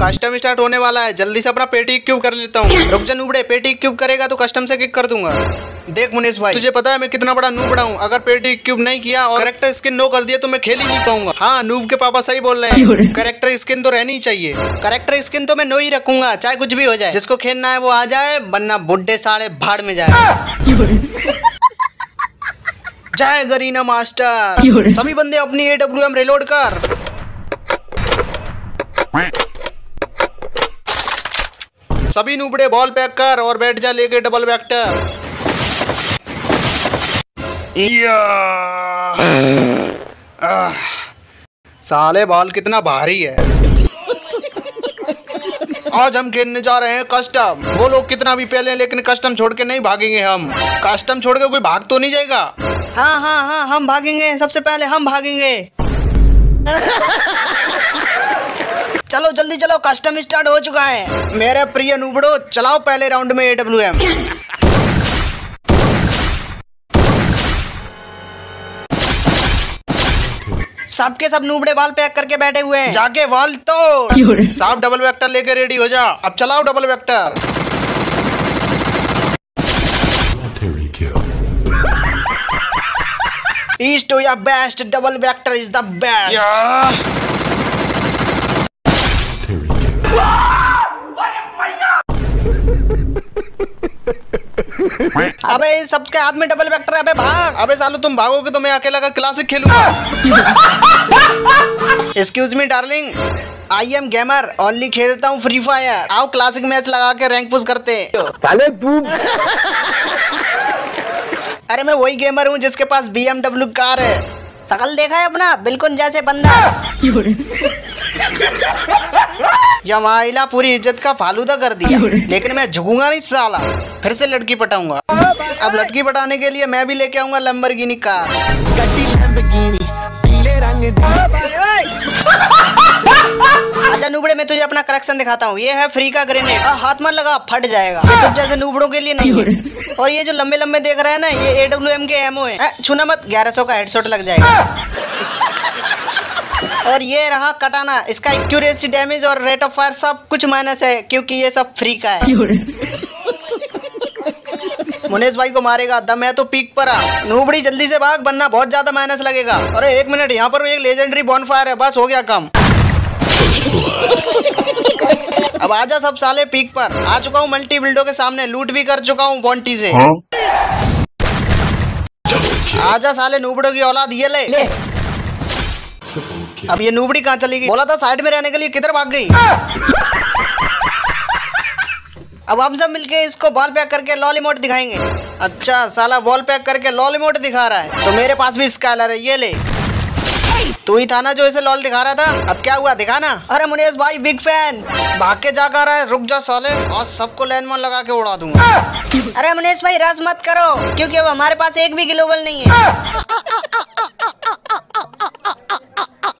Custom start होने वाला है। जल्दी से अपना पेटी क्यूब कर लेता हूँ। रुक जा नूबड़े पेटी क्यूब करेगा तो कस्टम से किक कर दूँगा। देख मुनेश भाई तुझे पता है मैं कितना बड़ा नूबड़ा हूँ। अगर पेटी क्यूब नहीं किया और करेक्टर स्किन नो कर दिया तो मैं खेल ही नहीं पाऊँगा। हाँ नूब के पापा सही बोल रहे हैं। करेक्टर स्किन तो रहनी चाहिए। करेक्टर स्किन तो मैं नो ही रखूँगा चाहे कुछ भी हो जाए। जिसको खेलना है वो आ जाए वरना बुढ़े साले भाड़ में जाए। जय गरीना मास्टर। सभी बंदे अपनी ए डब्ल्यू एम रिलोड कर। सभी नूबड़े बॉल पैक कर और बैठ जा लेके डबल वेक्टर साले बॉल कितना भारी है। आज हम खेलने जा रहे हैं कस्टम वो लोग कितना भी पहले लेकिन कस्टम छोड़ के नहीं भागेंगे हम। कस्टम छोड़ के कोई भाग तो नहीं जाएगा? हाँ हाँ हाँ हम भागेंगे। सबसे पहले हम भागेंगे। चलो जल्दी चलो कस्टम स्टार्ट हो चुका है। मेरे प्रिय नूबड़ो, चलाओ पहले राउंड में ए डब्ल्यू एम सबके सब नूबड़े बाल पैक करके बैठे हुए हैं। जाके वाल तो साफ़ डबल वेक्टर लेके रेडी हो जा। अब चलाओ डबल वेक्टर ईस्ट या best double vector is the best Terry. अबे सबके हाथ में डबल वेक्टर है अबे भाग। अबे सालो तुम भागोगे तो मैं अकेला का classic खेलूँगा excuse me darling I am gamer only खेलता हूँ फ्री फायर आओ क्लासिक मैच लगा के रैंक पुश करते हैं। साले तू अरे मैं वही गेमर हूँ जिसके पास बी कार है। शकल देखा है अपना? बिल्कुल जैसे बंदा जमाइला पूरी इज़्ज़त का फालूदा कर दिया। लेकिन मैं झुकूँगा नहीं साला फिर से लड़की पटाऊँगा। अब लड़की पटाने के लिए मैं भी लेके आऊँगा लंबरगिनी कार आजा नूबड़े मैं तुझे अपना कलेक्शन दिखाता हूँ। ये है फ्री का ग्रेनेड आ, हाथ मत लगा फट जाएगा। ये तुझ जैसे नूबड़ों के लिए नहीं है। और ये जो लंबे लंबे देख रहे हैं ना ये ए डब्ल्यू एम के एमओ है। छूना मत ग्यारह सौ का हेडशॉट लग जाएगा। और ये रहा कटाना। इसका एक्यूरेसी डैमेज और रेट ऑफ़ फायर सब कुछ माइनस है क्योंकि ये सब फ्री का है। मुनेश भाई को मारेगा दम है तो पीक पर आ। नूबड़ी जल्दी से भाग बनना बहुत ज़्यादा माइनस लगेगा। अरे एक मिनट यहाँ पर एक लेजेंडरी बॉन फायर है बस हो गया कम। अब आजा सब साले पीक पर। आ चुका हूँ मल्टी बिल्डो के सामने लूट भी कर चुका हूँ बॉन्टी से। आजा साले नूबड़ो की औलाद ये ले। kill. अब ये नूबड़ी कहाँ चली गई? बोला था साइड में रहने के लिए किधर भाग गई? अब हम सब मिलके इसको बॉल पैक करके लॉलीमोट दिखाएँगे। अच्छा साला बॉल पैक करके लॉलीमोट दिखा रहा है। तो मेरे पास भी स्काइलर है, ये ले। तू ही था ना जो इसे लॉल दिखा रहा था? अब क्या हुआ, दिखा ना? अरे मुनेश भाई बिग फ़ैन भाग के जा रहा है? रुक जा साले। और सबको लैंडमैन लगा के उड़ा दूँगा। अरे मुनेश भाई रस मत करो, क्योंकि अब हमारे पास एक भी ग्लोबल नहीं है।